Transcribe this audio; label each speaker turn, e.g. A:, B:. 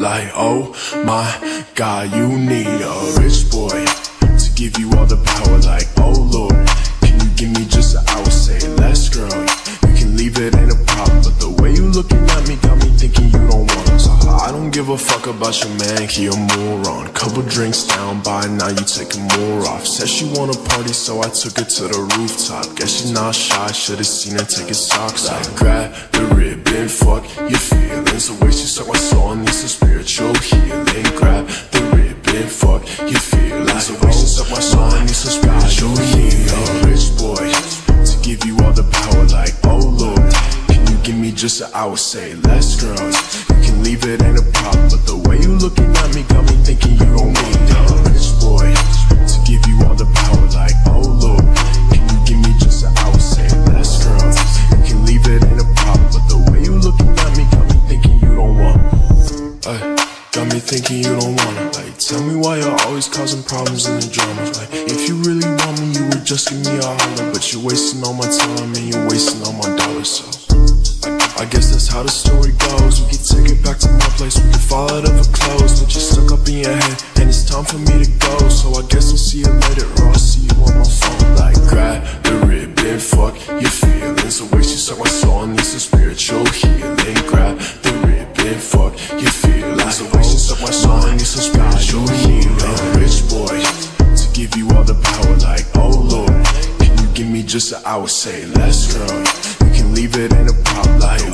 A: like, oh my god, you need a rich boy to give you all the power, like, give a fuck about your man, he a moron. Couple drinks down by now you taking more off. Said she wanna party, so I took her to the rooftop. Guess she not shy, should've seen her take his socks off. Grab the ribbon, fuck your feelings. The way she suck my soul needs some spiritual healing. Grab the ribbon, fuck your feelings. The way she suck my soul needs some spiritual healing. Rich boy to give you all the power, like oh lord. Can you give me just an hour? Say less, girls. Thinking you don't wanna. Like, tell me why you're always causing problems and the dramas. Like, if you really want me, you would just give me a holler. But you're wasting all my time and you're wasting all my dollars. So, I, I guess that's how the story goes. We can take it back to my place. We can fall out of her clothes, but you're stuck up in your head, and it's time for me to go. So I guess I'll see you later, or I'll see you on my phone. Like, grab the ribbon, fuck your feelings. The The way she suck my soul needs some spiritual. Rich boy to give you all the power, like oh lord. Can you give me just an hour? Say let's go You can leave it in a pop like